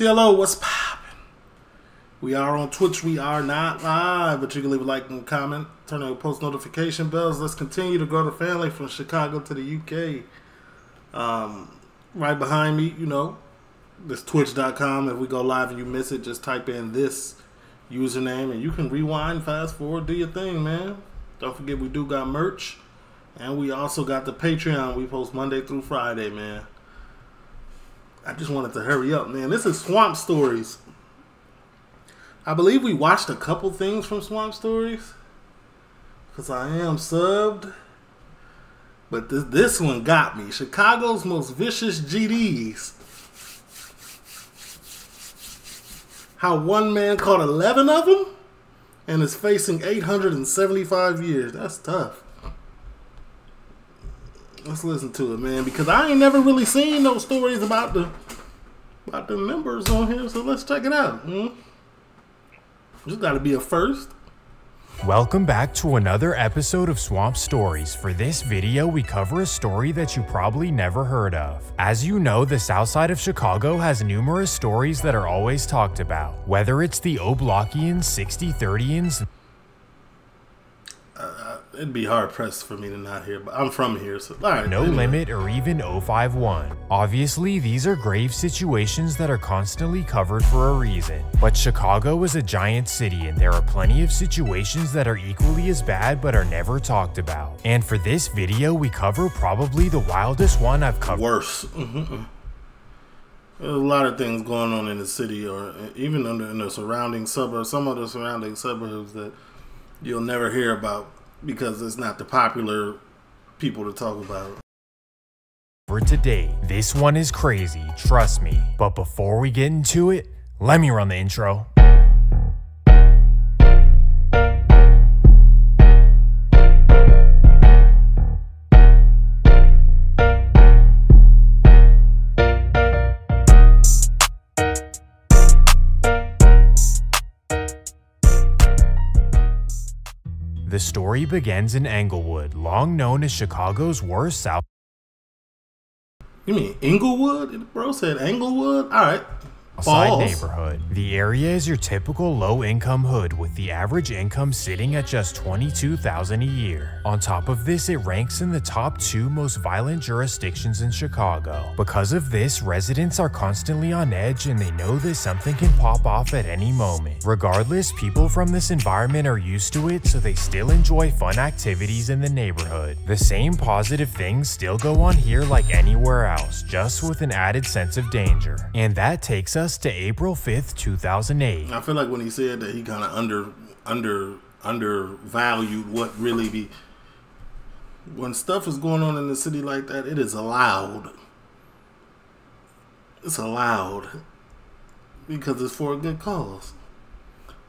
TLO, what's poppin'? We are on Twitch. We are not live, but you can leave a like and comment, turn on post notification bells. Let's continue to grow the family from Chicago to the UK. Um, right behind me, you know, this twitch.com. If we go live and you miss it, just type in this username and you can rewind, fast forward, do your thing, man. Don't forget, we do got merch. And we also got the Patreon. We post Monday through Friday, man. I just wanted to hurry up, man. This is Swap Storiez. I believe we watched a couple things from Swap Storiez. Because I am subbed. But this, this one got me. Chicago's most vicious GDs. How one man caught 11 of them and is facing 875 years. That's tough. Let's listen to it, man, because I ain't never really seen no stories about the about the members on here. So let's check it out. Hmm? This got to be a first. Welcome back to another episode of Swap Storiez. For this video, we cover a story that you probably never heard of. As you know, the south side of Chicago has numerous stories that are always talked about. Whether it's the Oblockians, 6030ians, it'd be hard pressed for me to not hear, but I'm from here, so right. No anyway. Limit, or even 051. Obviously, these are grave situations that are constantly covered for a reason. But Chicago is a giant city, and there are plenty of situations that are equally as bad but are never talked about. And for this video, we cover probably the wildest one I've covered. Worse. Mm-hmm. There's a lot of things going on in the city, or even in the surrounding suburbs, some of the surrounding suburbs that you'll never hear about because it's not the popular people to talk about. For today, this one is crazy, trust me. But before we get into it, let me run the intro. Story begins in Englewood, long known as Chicago's worst south. You mean Englewood? Bro said Englewood? All right side neighborhood. The area is your typical low-income hood with the average income sitting at just 22,000 a year. On top of this, it ranks in the top two most violent jurisdictions in Chicago. Because of this, residents are constantly on edge and they know that something can pop off at any moment. Regardless, people from this environment are used to it, so they still enjoy fun activities in the neighborhood. The same positive things still go on here like anywhere else, just with an added sense of danger. And that takes us us to April 5th, 2008. I feel like when he said that he kind of under under undervalued what really be when stuff is going on in the city like that, it is allowed. It's allowed because it's for a good cause.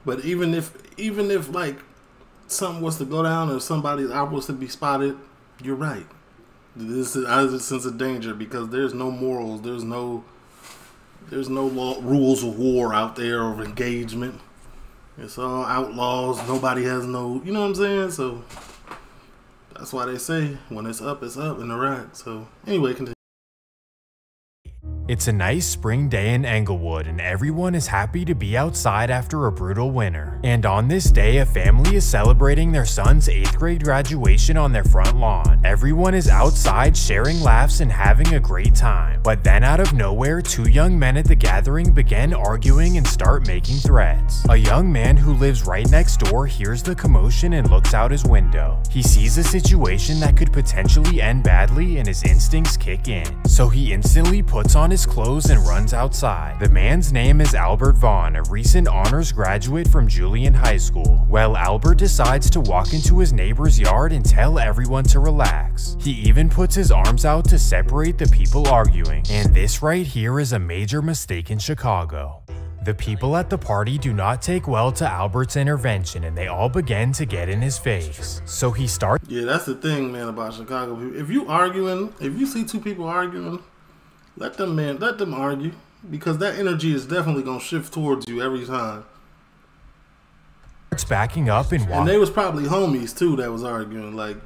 But even if even if like something was to go down or somebody's out was to be spotted, you're right. This is a sense of danger because there's no morals, there's no there's no law, rules of war out there of engagement. It's all outlaws. Nobody has no, you know what I'm saying? So that's why they say when it's up, it's up in the Iraq. So anyway, continue. It's a nice spring day in Englewood and everyone is happy to be outside after a brutal winter. And on this day, a family is celebrating their son's 8th grade graduation on their front lawn. Everyone is outside sharing laughs and having a great time. But then out of nowhere, two young men at the gathering begin arguing and start making threats. A young man who lives right next door hears the commotion and looks out his window. He sees a situation that could potentially end badly and his instincts kick in. So he instantly puts on his his clothes and runs outside. The man's name is Albert Vaughn, a recent honors graduate from Julian High School. Well, Albert decides to walk into his neighbor's yard and tell everyone to relax. He even puts his arms out to separate the people arguing. And this right here is a major mistake in Chicago. The people at the party do not take well to Albert's intervention and they all begin to get in his face. So he starts. Yeah, that's the thing, man, about Chicago. If you arguing, if you see two people arguing, let them man, let them argue because that energy is definitely gonna shift towards you every time. It's backing up and and they was probably homies too that was arguing. Like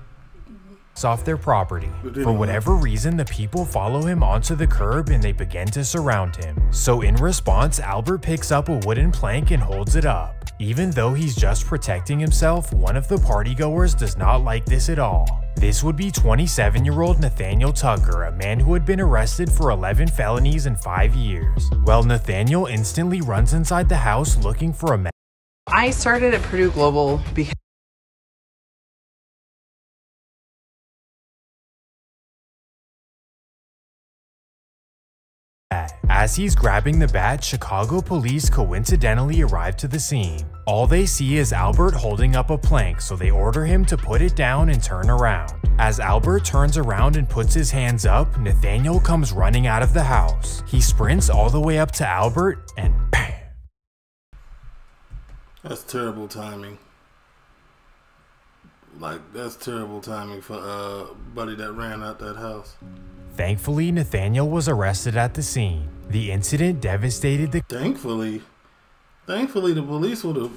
off their property. For whatever reason, the people follow him onto the curb and they begin to surround him. So in response, Albert picks up a wooden plank and holds it up. Even though he's just protecting himself, one of the partygoers does not like this at all. This would be 27-year-old Nathaniel Tucker, a man who had been arrested for 11 felonies in 5 years. Well, Nathaniel instantly runs inside the house looking for a man. I started at Purdue Global because As he's grabbing the bat, Chicago police coincidentally arrive to the scene. All they see is Albert holding up a plank, so they order him to put it down and turn around. As Albert turns around and puts his hands up, Nathaniel comes running out of the house. He sprints all the way up to Albert and bam! That's terrible timing. Like, that's terrible timing for uh buddy that ran out that house. Thankfully, Nathaniel was arrested at the scene. The incident devastated the Thankfully, thankfully the police would have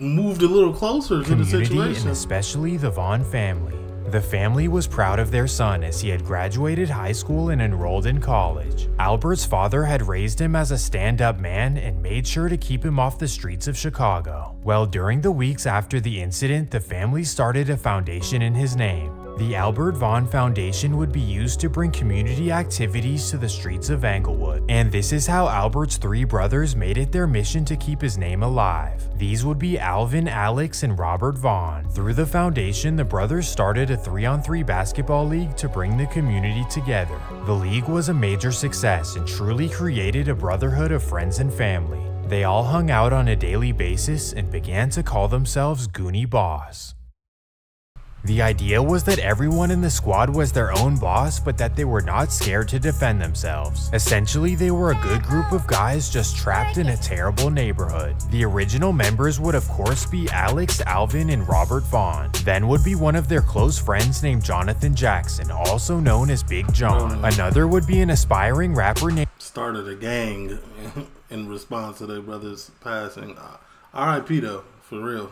moved a little closer to the situation. and especially the Vaughn family. The family was proud of their son as he had graduated high school and enrolled in college. Albert's father had raised him as a stand-up man and made sure to keep him off the streets of Chicago. Well, during the weeks after the incident, the family started a foundation in his name. The Albert Vaughn Foundation would be used to bring community activities to the streets of Englewood, and this is how Albert's three brothers made it their mission to keep his name alive. These would be Alvin, Alex, and Robert Vaughn. Through the foundation, the brothers started a 3-on-3 basketball league to bring the community together. The league was a major success and truly created a brotherhood of friends and family. They all hung out on a daily basis and began to call themselves Goonie Boss. The idea was that everyone in the squad was their own boss, but that they were not scared to defend themselves. Essentially, they were a good group of guys just trapped in a terrible neighborhood. The original members would of course be Alex, Alvin, and Robert Vaughn. Then would be one of their close friends named Jonathan Jackson, also known as Big John. Mm. Another would be an aspiring rapper named Started a gang in response to their brother's passing. R.I.P. though, for real.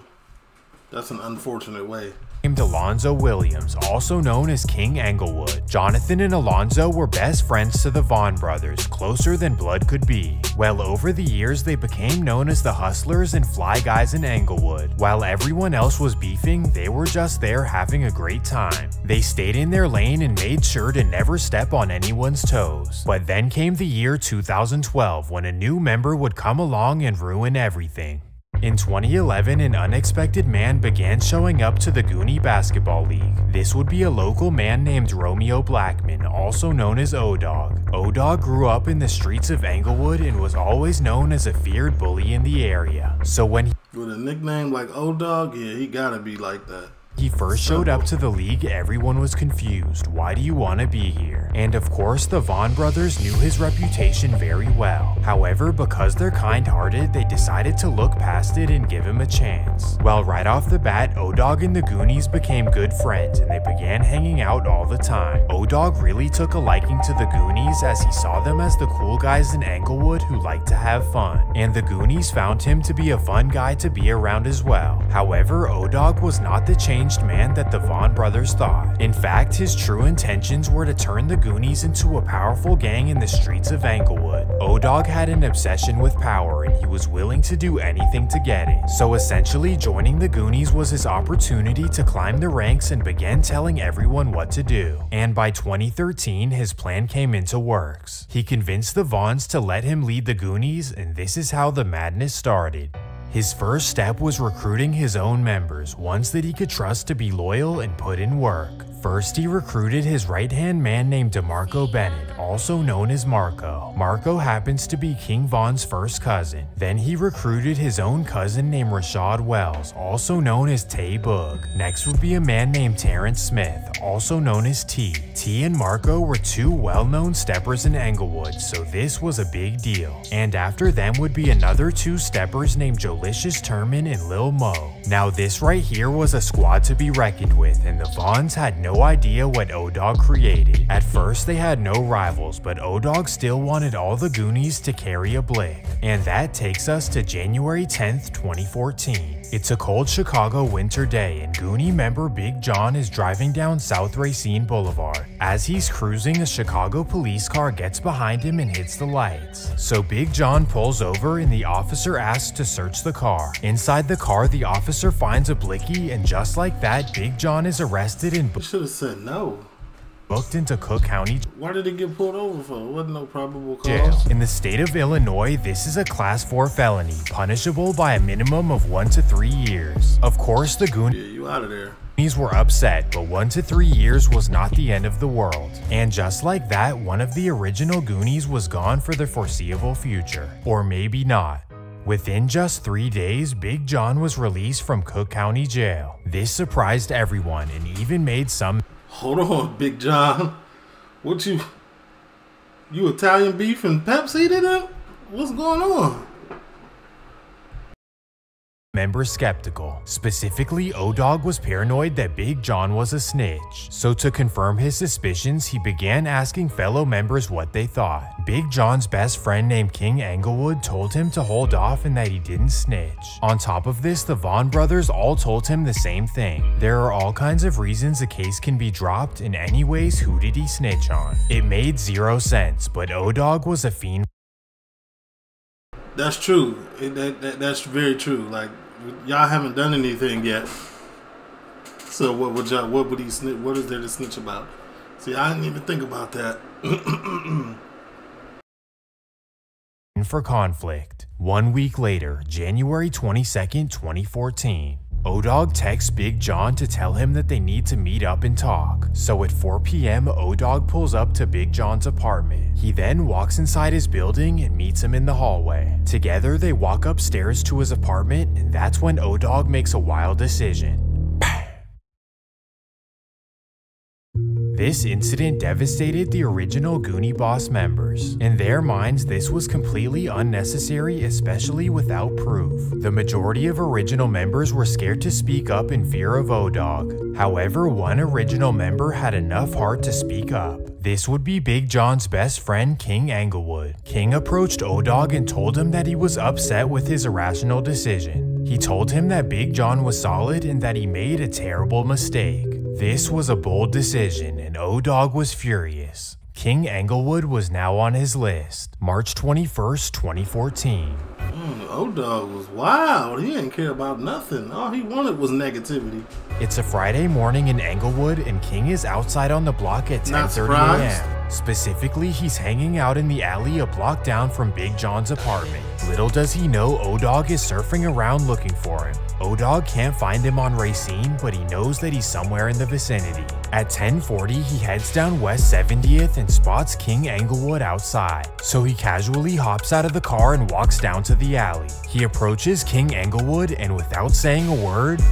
That's an unfortunate way. named Alonzo Williams, also known as King Englewood. Jonathan and Alonzo were best friends to the Vaughn brothers, closer than blood could be. Well, over the years, they became known as the Hustlers and Fly Guys in Englewood. While everyone else was beefing, they were just there having a great time. They stayed in their lane and made sure to never step on anyone's toes. But then came the year 2012 when a new member would come along and ruin everything. In 2011, an unexpected man began showing up to the Goonie Basketball League. This would be a local man named Romeo Blackman, also known as O-Dog. O-Dog grew up in the streets of Englewood and was always known as a feared bully in the area. So when he With a nickname like O Dog, yeah, he gotta be like that. He first showed up to the league, everyone was confused. Why do you want to be here? And of course, the Vaughn brothers knew his reputation very well. However, because they're kind-hearted, they decided to look past it and give him a chance. Well, right off the bat, O-Dog and the Goonies became good friends and they began hanging out all the time. O-Dog really took a liking to the Goonies as he saw them as the cool guys in Englewood who liked to have fun. And the Goonies found him to be a fun guy to be around as well. However, O-Dog was not the changed man that the Vaughn brothers thought. In fact, his true intentions were to turn the Goonies into a powerful gang in the streets of Englewood. O-Dog had an obsession with power and he was willing to do anything to get it. So essentially, joining the Goonies was his opportunity to climb the ranks and began telling everyone what to do. And by 2013, his plan came into works. He convinced the Vaughns to let him lead the Goonies and this is how the madness started. His first step was recruiting his own members, ones that he could trust to be loyal and put in work. First, he recruited his right-hand man named DeMarco Bennett, also known as Marco. Marco happens to be King Vaughn's first cousin. Then he recruited his own cousin named Rashad Wells, also known as Tay Boog. Next would be a man named Terrence Smith, also known as T. T and Marco were two well-known steppers in Englewood, so this was a big deal. And after them would be another two steppers named Jolicious Turman and Lil Mo. Now this right here was a squad to be reckoned with, and the Vaughns had no idea what O-Dog created. At first they had no rivals, but O-Dog still wanted all the Goonies to carry a blick. And that takes us to January 10th, 2014. It's a cold Chicago winter day and Goonie member Big John is driving down South Racine Boulevard. As he's cruising, a Chicago police car gets behind him and hits the lights. So Big John pulls over and the officer asks to search the car. Inside the car, the officer finds a blicky and just like that, Big John is arrested and You should have said no. Booked into Cook County Why did he get pulled over for? Wasn't no probable cause. jail. In the state of Illinois, this is a class 4 felony, punishable by a minimum of 1 to 3 years. Of course, the Goonies Yeah, you out of there. Goonies were upset, but one to three years was not the end of the world. And just like that, one of the original Goonies was gone for the foreseeable future. Or maybe not. Within just three days, Big John was released from Cook County Jail. This surprised everyone and even made some Hold on, Big John. What you? You Italian beef and Pepsi did it? What's going on? Members skeptical. Specifically, O-Dog was paranoid that Big John was a snitch. So to confirm his suspicions, he began asking fellow members what they thought. Big John's best friend named King Englewood told him to hold off and that he didn't snitch. On top of this, the Vaughn brothers all told him the same thing. There are all kinds of reasons a case can be dropped, and anyways, who did he snitch on? It made zero sense, but O-Dog was a fiend That's true. It, that, that that's very true. Like y'all haven't done anything yet. So what would y'all? What would he snitch? What is there to snitch about? See, I didn't even think about that. for conflict. One week later, January 22nd, 2014, O-Dog texts Big John to tell him that they need to meet up and talk. So at 4 p.m., O-Dog pulls up to Big John's apartment. He then walks inside his building and meets him in the hallway. Together, they walk upstairs to his apartment, and that's when O-Dog makes a wild decision. This incident devastated the original Goonie Boss members. In their minds, this was completely unnecessary, especially without proof. The majority of original members were scared to speak up in fear of O-Dog. However, one original member had enough heart to speak up. This would be Big John's best friend, King Englewood. King approached O-Dog and told him that he was upset with his irrational decision. He told him that Big John was solid and that he made a terrible mistake. This was a bold decision, and O-Dog was furious. King Englewood was now on his list. March 21st, 2014. Mm, o Dog was wild. He didn't care about nothing. All he wanted was negativity. It's a Friday morning in Englewood, and King is outside on the block at Not 10:30 surprised. a.m. Specifically, he's hanging out in the alley a block down from Big John's apartment. Little does he know O-Dog is surfing around looking for him. O-Dog can't find him on Racine, but he knows that he's somewhere in the vicinity. At 10:40, he heads down West 70th and spots King Englewood outside. So he casually hops out of the car and walks down to the alley. He approaches King Englewood and without saying a word,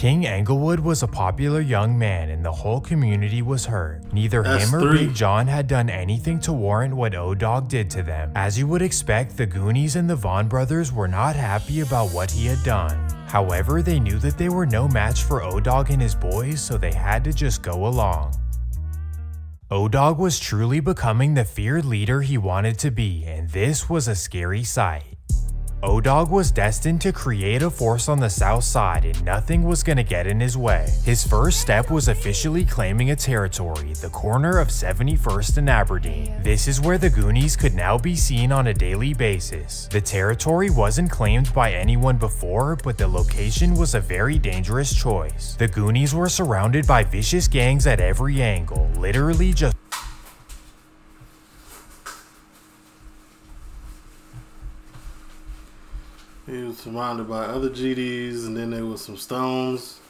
King Englewood was a popular young man and the whole community was hurt. Neither That's him or three. Big John had done anything to warrant what O-Dog did to them. As you would expect, the Goonies and the Vaughn brothers were not happy about what he had done. However, they knew that they were no match for O-Dog and his boys, so they had to just go along. O-Dog was truly becoming the feared leader he wanted to be, and this was a scary sight. O-Dog was destined to create a force on the south side and nothing was gonna get in his way. His first step was officially claiming a territory, the corner of 71st and Aberdeen. This is where the Goonies could now be seen on a daily basis. The territory wasn't claimed by anyone before, but the location was a very dangerous choice. The Goonies were surrounded by vicious gangs at every angle, literally just He was surrounded by other GDs, and then there was some stones.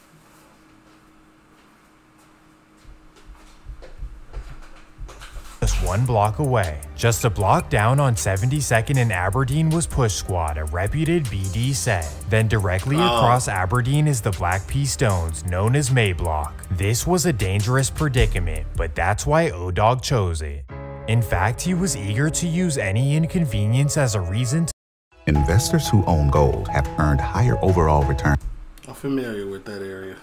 just one block away. Just a block down on 72nd and Aberdeen was Push Squad, a reputed BD set. Then directly Oh. across Aberdeen is the Black P Stones, known as Mayblock. This was a dangerous predicament, but that's why O-Dog chose it. In fact, he was eager to use any inconvenience as a reason to Investors who own gold have earned higher overall return. I'm familiar with that area.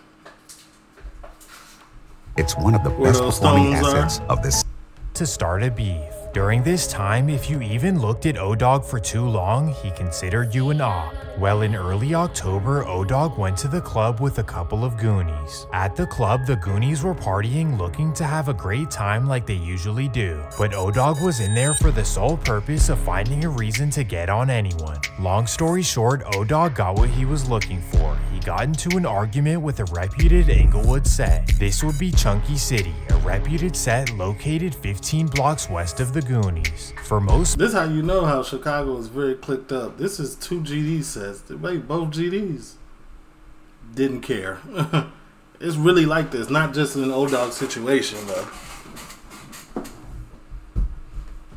It's one of the Where best performing stones are? assets of this to start a beef. During this time, if you even looked at O-Dog for too long, he considered you an op. Well, in early October, O-Dog went to the club with a couple of Goonies. At the club, the Goonies were partying looking to have a great time like they usually do. But O-Dog was in there for the sole purpose of finding a reason to get on anyone. Long story short, O-Dog got what he was looking for. He got into an argument with a reputed Englewood set. This would be Chunky City, a reputed set located 15 blocks west of the Goonies. For most This how you know how Chicago is very clicked up. This is two GD sets. They made both GDs. Didn't care. it's really like this, not just an old dog situation though.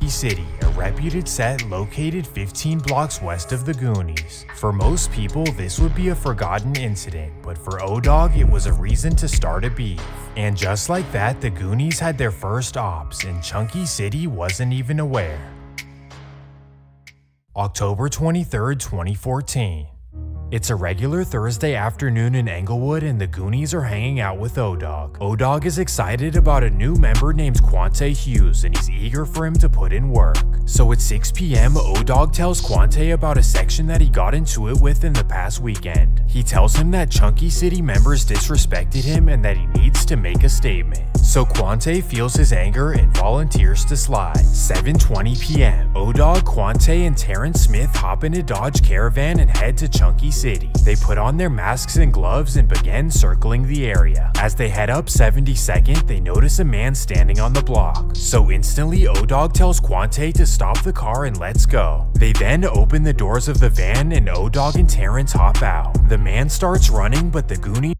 City, a reputed set located 15 blocks west of the Goonies. For most people, this would be a forgotten incident, but for O-Dog, it was a reason to start a beef. And just like that, the Goonies had their first ops, and Chunky City wasn't even aware. October 23, 2014. It's a regular Thursday afternoon in Englewood and the Goonies are hanging out with O-Dog. O-Dog is excited about a new member named Quante Hughes and he's eager for him to put in work. So at 6 p.m., O-Dog tells Quante about a section that he got into it with in the past weekend. He tells him that Chunky City members disrespected him and that he needs to make a statement. So Quante feels his anger and volunteers to slide. 7.20 p.m. O-Dog, Quante, and Terrence Smith hop in a Dodge Caravan and head to Chunky City. They put on their masks and gloves and begin circling the area. As they head up 72nd, they notice a man standing on the block. So instantly, O-Dog tells Quante to stop the car and let's go. They then open the doors of the van and O-Dog and Terrence hop out. The man starts running, but the Goonie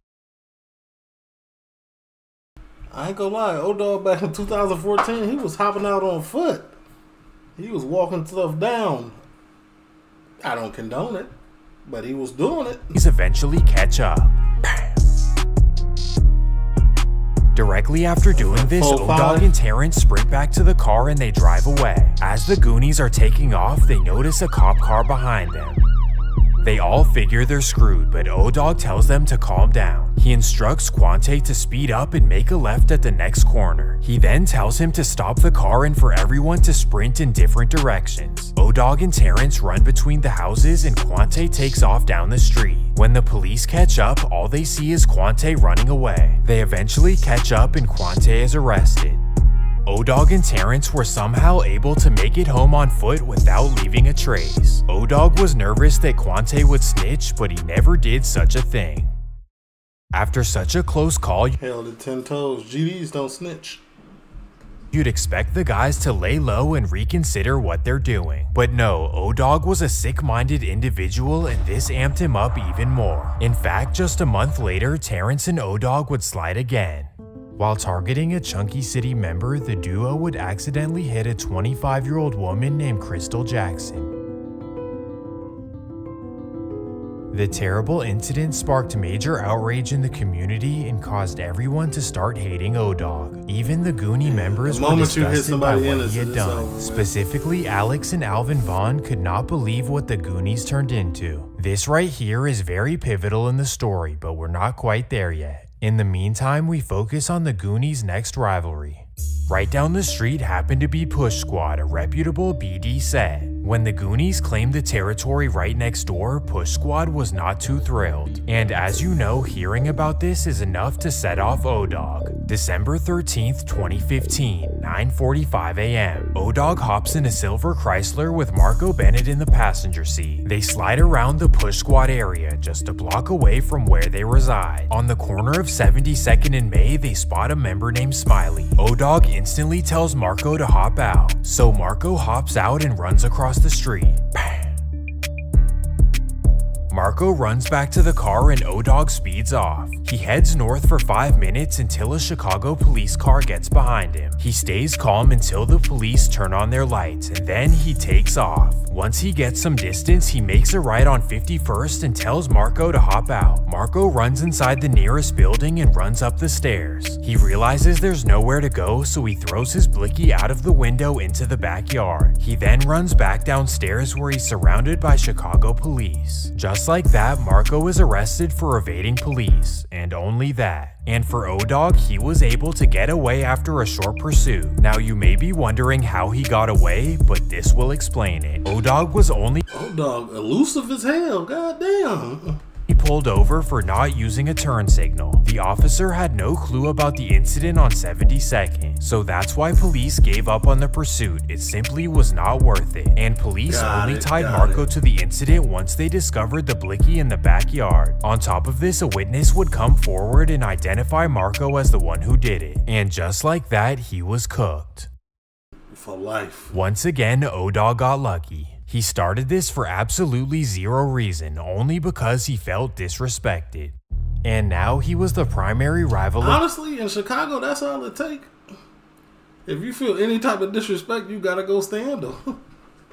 I ain't gonna lie, old dog back in 2014, he was hopping out on foot. He was walking stuff down. I don't condone it, but he was doing it. He's eventually catch up. Directly after doing this, Full O-Dog and Terrence sprint back to the car and they drive away. As the Goonies are taking off, they notice a cop car behind them. They all figure they're screwed, but O-Dog tells them to calm down. He instructs Quante to speed up and make a left at the next corner. He then tells him to stop the car and for everyone to sprint in different directions. O-Dog and Terrence run between the houses and Quante takes off down the street. When the police catch up, all they see is Quante running away. They eventually catch up and Quante is arrested. O-Dog and Terrence were somehow able to make it home on foot without leaving a trace. O-Dog was nervous that Quante would snitch, but he never did such a thing. After such a close call, hell at 10 toes. GDs don't snitch. you'd expect the guys to lay low and reconsider what they're doing. But no, O-Dog was a sick-minded individual and this amped him up even more. In fact, just a month later, Terrence and O-Dog would slide again. While targeting a Chunky City member, the duo would accidentally hit a 25-year-old woman named Crystal Jackson. The terrible incident sparked major outrage in the community and caused everyone to start hating O-Dog. Even the Goonie members The were disgusted by what he had done. Specifically, Alex and Alvin Vaughn could not believe what the Goonies turned into. This right here is very pivotal in the story, but we're not quite there yet. In the meantime, we focus on the Goonies' next rivalry. Right down the street happened to be Push Squad, a reputable BD set. When the Goonies claimed the territory right next door, Push Squad was not too thrilled. And as you know, hearing about this is enough to set off O-Dog. December 13th, 2015, 9.45 a.m. O-Dog hops in a silver Chrysler with Marco Bennett in the passenger seat. They slide around the Push Squad area, just a block away from where they reside. On the corner of 72nd and May, they spot a member named Smiley. O-Dog instantly tells Marco to hop out. So Marco hops out and runs across the street. Marco runs back to the car and O-Dog speeds off. He heads north for 5 minutes until a Chicago police car gets behind him. He stays calm until the police turn on their lights and then he takes off. Once he gets some distance, he makes a right on 51st and tells Marco to hop out. Marco runs inside the nearest building and runs up the stairs. He realizes there's nowhere to go, so he throws his blicky out of the window into the backyard. He then runs back downstairs where he's surrounded by Chicago police. Just like that, Marco is arrested for evading police, and only that. And for O-Dog, he was able to get away after a short pursuit. Now you may be wondering how he got away, but this will explain it. O-Dog was only O-Dog elusive as hell. God damn. He pulled over for not using a turn signal. The officer had no clue about the incident on 72nd, so that's why police gave up on the pursuit. It simply was not worth it. And police Got only it, tied Marco it. to the incident once they discovered the blicky in the backyard. On top of this, a witness would come forward and identify Marco as the one who did it. And just like that, he was cooked. For life. Once again, O-Dog got lucky. He started this for absolutely zero reason, only because he felt disrespected. And now he was the primary rival Honestly, in Chicago, that's all it take. If you feel any type of disrespect, you gotta go stand them.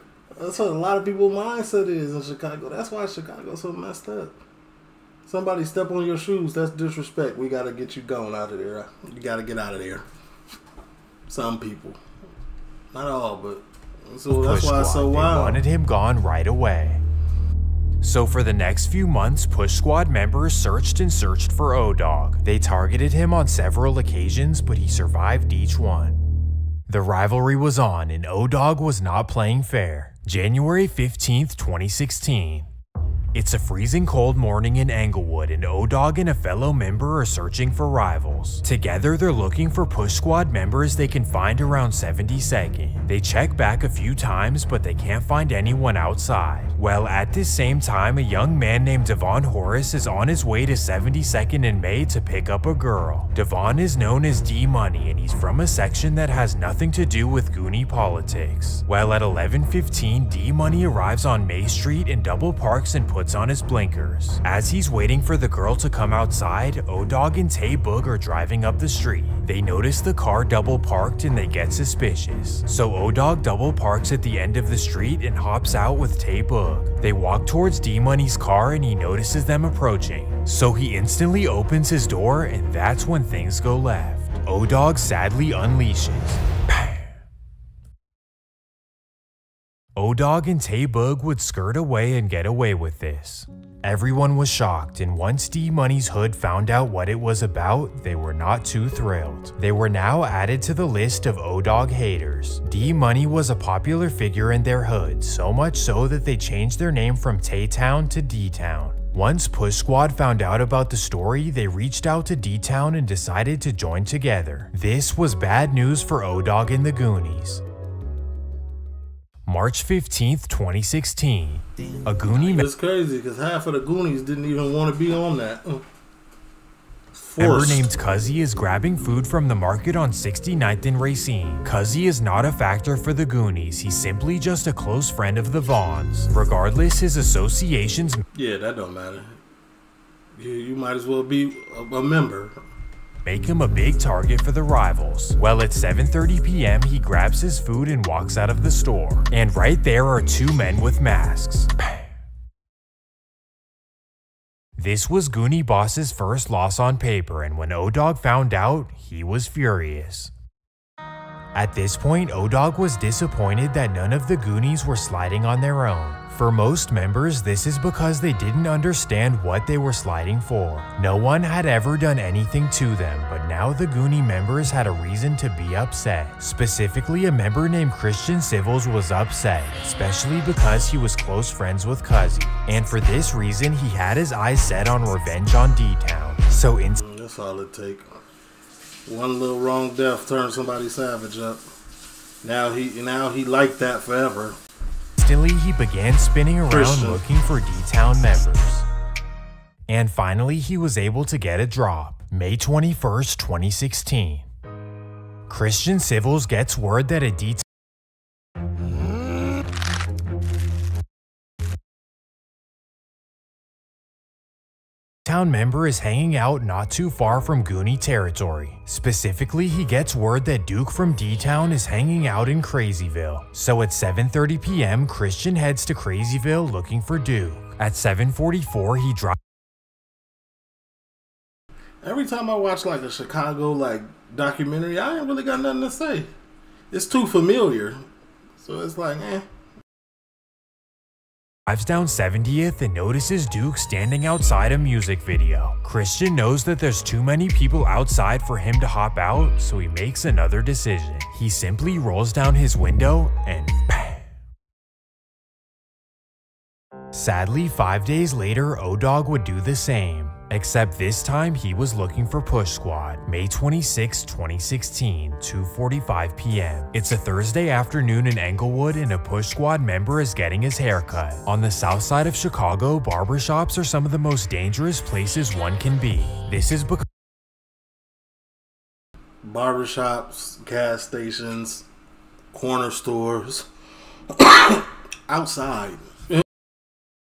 that's what a lot of people's mindset is in Chicago. That's why Chicago's so messed up. Somebody step on your shoes, that's disrespect. We gotta get you going out of there. You gotta get out of there. Some people, not all, but so that's why it's so They wanted him gone right away. So for the next few months, Push Squad members searched and searched for O-Dog. They targeted him on several occasions, but he survived each one. The rivalry was on and O-Dog was not playing fair. January 15th, 2016. It's a freezing cold morning in Englewood, and O-Dog and a fellow member are searching for rivals. Together, they're looking for Push Squad members they can find around 72nd. They check back a few times, but they can't find anyone outside. Well, at this same time, a young man named Devon Horace is on his way to 72nd in May to pick up a girl. Devon is known as D-Money, and he's from a section that has nothing to do with Goonie politics. Well, at 11.15, D-Money arrives on May Street and double parks and puts on his blinkers. As he's waiting for the girl to come outside, O-Dog and Tay Boog are driving up the street. They notice the car double parked and they get suspicious. So O-Dog double parks at the end of the street and hops out with Tay Boog. They walk towards D-Money's car and he notices them approaching. So he instantly opens his door and that's when things go left. O-Dog sadly unleashes. O-Dog and Tay-Boog would skirt away and get away with this. Everyone was shocked, and once D-Money's hood found out what it was about, they were not too thrilled. They were now added to the list of O-Dog haters. D-Money was a popular figure in their hood, so much so that they changed their name from Tay-Town to D-Town. Once Push Squad found out about the story, they reached out to D-Town and decided to join together. This was bad news for O-Dog and the Goonies. March 15th, 2016. A Goonie It's crazy because half of the Goonies didn't even want to be on that. Uh, member Forced. named Cuzzy is grabbing food from the market on 69th and Racine. Cuzzy is not a factor for the Goonies, he's simply just a close friend of the Vaughns. Regardless, his associations Yeah, that don't matter. You, you might as well be a, a member. Make him a big target for the rivals. Well, at 7.30 p.m., he grabs his food and walks out of the store. And right there are two men with masks. This was Goonie Boss's first loss on paper, and when O-Dog found out, he was furious. At this point, O-Dog was disappointed that none of the Goonies were sliding on their own. For most members, this is because they didn't understand what they were sliding for. No one had ever done anything to them, but now the Goonie members had a reason to be upset. Specifically, a member named Christian Civils was upset, especially because he was close friends with Cuzzy. And for this reason, he had his eyes set on revenge on D-Town. So in Mm, That's all it take. One little wrong death turned somebody savage up. Now he now he liked that forever. Instantly, he began spinning around Christian. looking for D-Town members. And finally, he was able to get a drop. May 21st, 2016. Christian Civils gets word that a D Town member is hanging out not too far from Goonie territory. Specifically, he gets word that Duke from D-Town is hanging out in Crazyville. So at 7.30 p.m., Christian heads to Crazyville looking for Duke. At 7.44, he drives Every time I watch like a Chicago like documentary, I ain't really got nothing to say. It's too familiar. So it's like, eh. Drives down 70th and notices Duke standing outside a music video. Christian knows that there's too many people outside for him to hop out, so he makes another decision. He simply rolls down his window and bam. Sadly, five days later, O-Dog would do the same. Except this time he was looking for Push Squad, May 26, 2016, 2.45 p.m. It's a Thursday afternoon in Englewood and a Push Squad member is getting his haircut. On the south side of Chicago, barbershops are some of the most dangerous places one can be. This is because Barbershops, gas stations, corner stores, outside.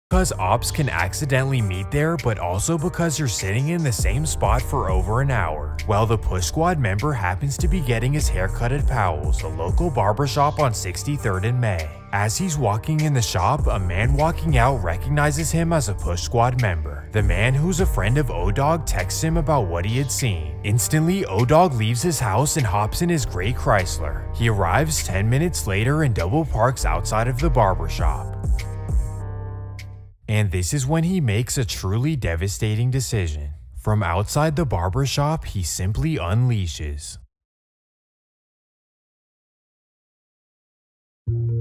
Because ops can accidentally meet there, but also because you're sitting in the same spot for over an hour. While the Push Squad member happens to be getting his haircut at Powell's, a local barbershop on 63rd and May. As he's walking in the shop, a man walking out recognizes him as a Push Squad member. The man who's a friend of O-Dog texts him about what he had seen. Instantly, O-Dog leaves his house and hops in his gray Chrysler. He arrives 10 minutes later and double parks outside of the barbershop. And this is when he makes a truly devastating decision. From outside the barbershop, he simply unleashes.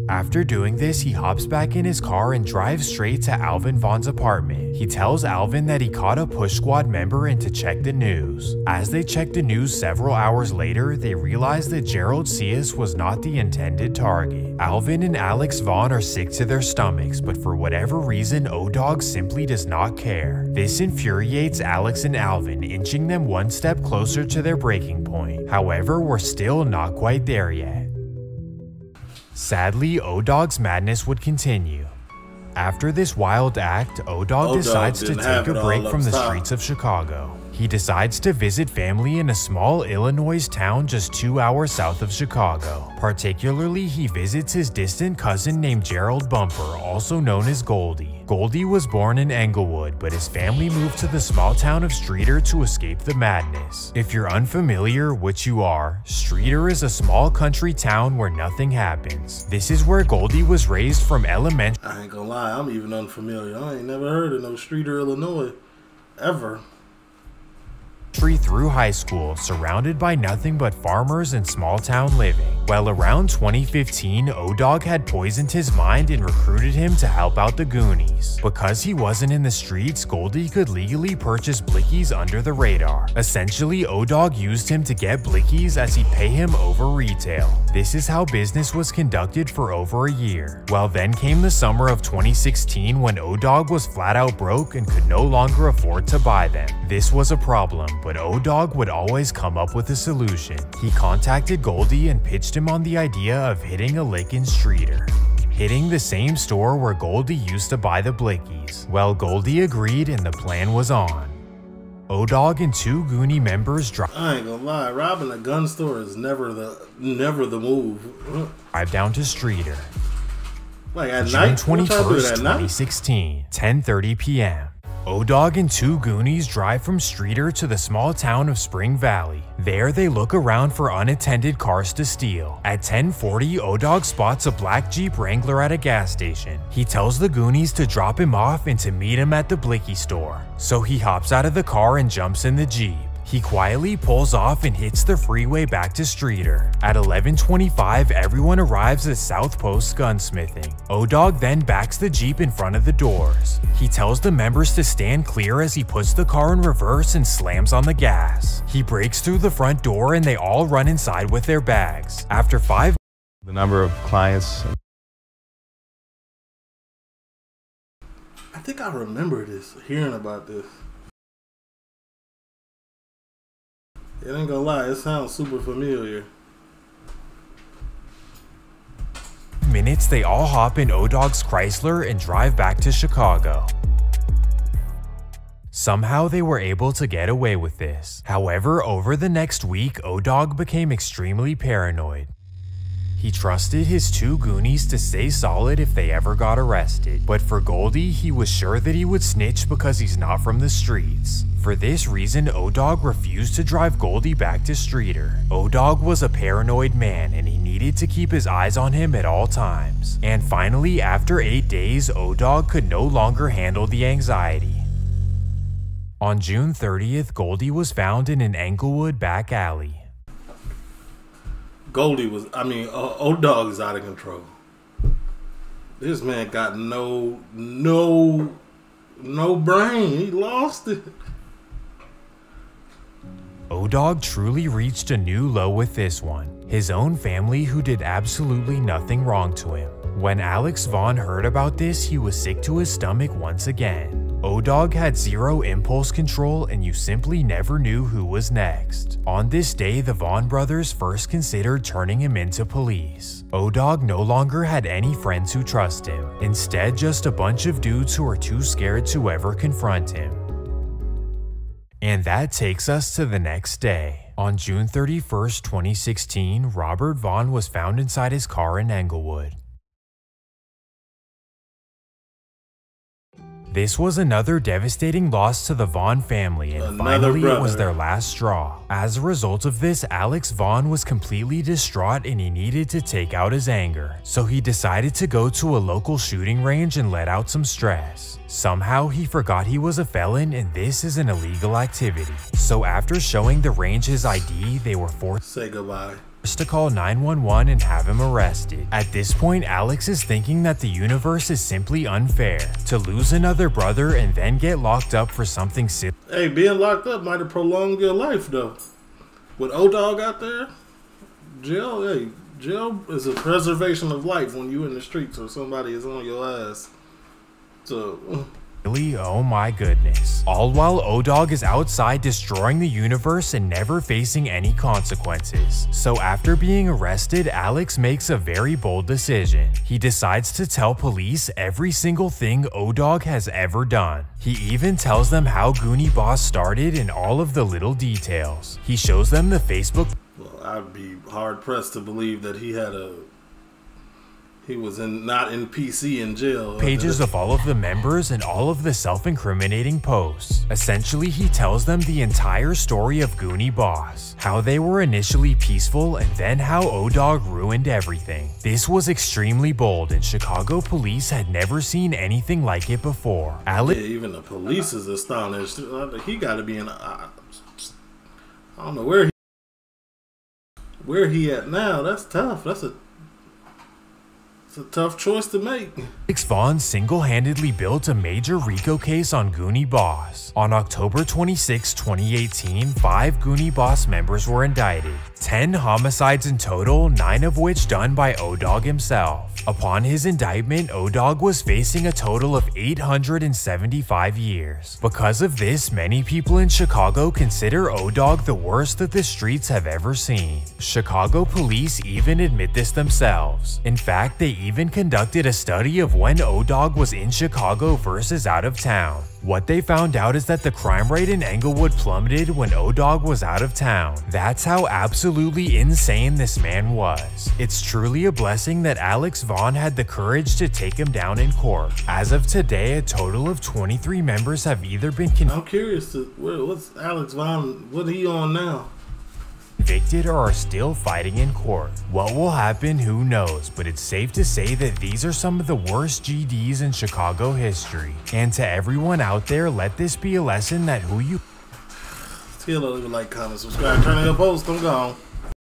After doing this, he hops back in his car and drives straight to Alvin Vaughn's apartment. He tells Alvin that he caught a Push Squad member and to check the news. As they check the news several hours later, they realize that Gerald Cius was not the intended target. Alvin and Alex Vaughn are sick to their stomachs, but for whatever reason, O-Dog simply does not care. This infuriates Alex and Alvin, inching them one step closer to their breaking point. However, we're still not quite there yet. Sadly, O-Dog's madness would continue. After this wild act, O-Dog decides to take a break from the top. streets of Chicago. He decides to visit family in a small Illinois town just two hours south of Chicago. Particularly, he visits his distant cousin named Gerald Bumper, also known as Goldie. Goldie was born in Englewood, but his family moved to the small town of Streator to escape the madness. If you're unfamiliar, which you are, Streator is a small country town where nothing happens. This is where Goldie was raised from elementary I ain't gonna lie, I'm even unfamiliar. I ain't never heard of no Streator, Illinois, ever. Through high school, surrounded by nothing but farmers and small town living. Well, around 2015, O-Dog had poisoned his mind and recruited him to help out the Goonies. Because he wasn't in the streets, Goldie could legally purchase blickies under the radar. Essentially, O-Dog used him to get blickies as he'd pay him over retail. This is how business was conducted for over a year. Well, then came the summer of 2016 when O-Dog was flat out broke and could no longer afford to buy them. This was a problem, but O-Dog would always come up with a solution. He contacted Goldie and pitched him on the idea of hitting a lick in Streator. Hitting the same store where Goldie used to buy the blickies. Well, Goldie agreed and the plan was on. O-Dog and two Goonie members drive I ain't gonna lie, robbing a gun store is never the never the move. down to Streator. Like at June night, what y'all do 21st, at 2016, 10:30 p.m. O-Dog and two Goonies drive from Streator to the small town of Spring Valley. There, they look around for unattended cars to steal. At 10:40, O-Dog spots a black Jeep Wrangler at a gas station. He tells the Goonies to drop him off and to meet him at the Blicky store. So he hops out of the car and jumps in the Jeep. He quietly pulls off and hits the freeway back to Streator. At 11:25, everyone arrives at South Post Gunsmithing. O-Dog then backs the Jeep in front of the doors. He tells the members to stand clear as he puts the car in reverse and slams on the gas. He breaks through the front door and they all run inside with their bags. After 5 The number of clients I think I remember this, hearing about this. It ain't gonna lie, it sounds super familiar. minutes, they all hop in O-Dog's Chrysler and drive back to Chicago. Somehow they were able to get away with this. However, over the next week, O-Dog became extremely paranoid. He trusted his two Goonies to stay solid if they ever got arrested, but for Goldie, he was sure that he would snitch because he's not from the streets. For this reason, O-Dog refused to drive Goldie back to Streator. O-Dog was a paranoid man and he needed to keep his eyes on him at all times. And finally, after 8 days, O-Dog could no longer handle the anxiety. On June 30th, Goldie was found in an Englewood back alley. Goldie was, I mean, uh, O Dog is out of control. This man got no, no, no brain. He lost it. O-Dog truly reached a new low with this one. His own family who did absolutely nothing wrong to him. When Alex Vaughn heard about this, he was sick to his stomach once again. O-Dog had zero impulse control and you simply never knew who was next. On this day, the Vaughn brothers first considered turning him into police. O-Dog no longer had any friends who trust him, instead just a bunch of dudes who are too scared to ever confront him. And that takes us to the next day. On June 31st, 2016, Robert Vaughn was found inside his car in Englewood. This was another devastating loss to the Vaughn family and Another finally it was their last straw. As a result of this, Alex Vaughn was completely distraught and he needed to take out his anger. So he decided to go to a local shooting range and let out some stress. Somehow he forgot he was a felon and this is an illegal activity. So after showing the range his ID, they were forced to Say goodbye. To call 911 and have him arrested. At this point, Alex is thinking that the universe is simply unfair. To lose another brother and then get locked up for something silly Hey, being locked up might have prolonged your life though. With O Dog out there, jail. Hey, jail is a preservation of life when you in the streets or somebody is on your ass. So, oh my goodness. All while O-Dog is outside destroying the universe and never facing any consequences. So after being arrested, Alex makes a very bold decision. He decides to tell police every single thing O-Dog has ever done. He even tells them how Goonie Boss started and all of the little details. He shows them the Facebook well, I'd be hard pressed to believe that he had a. He was in not in PC in jail. pages of all of the members and all of the self-incriminating posts. Essentially, he tells them the entire story of Goonie Boss, how they were initially peaceful and then how O-Dog ruined everything. This was extremely bold and Chicago police had never seen anything like it before. Yeah, even the police is astonished. Uh, He got to be in. I I don't know where he, where he at now. That's tough. That's a. It's a tough choice to make. Vaughn single-handedly built a major RICO case on Goonie Boss. On October 26, 2018, five Goonie Boss members were indicted. 10 homicides in total, 9 of which done by O-Dog himself. Upon his indictment, O-Dog was facing a total of 875 years. Because of this, many people in Chicago consider O-Dog the worst that the streets have ever seen. Chicago police even admit this themselves. In fact, they even conducted a study of when O-Dog was in Chicago versus out of town. What they found out is that the crime rate in Englewood plummeted when O-Dog was out of town. That's how absolutely insane this man was. It's truly a blessing that Alex Vaughn had the courage to take him down in court. As of today, a total of 23 members have either been I'm curious to what's Alex Vaughn? What he on now? Convicted or are still fighting in court. What will happen, who knows, but it's safe to say that these are some of the worst GDs in Chicago history. And to everyone out there, let this be a lesson that who you Still like, comment, subscribe, turn on your post. I'm gone.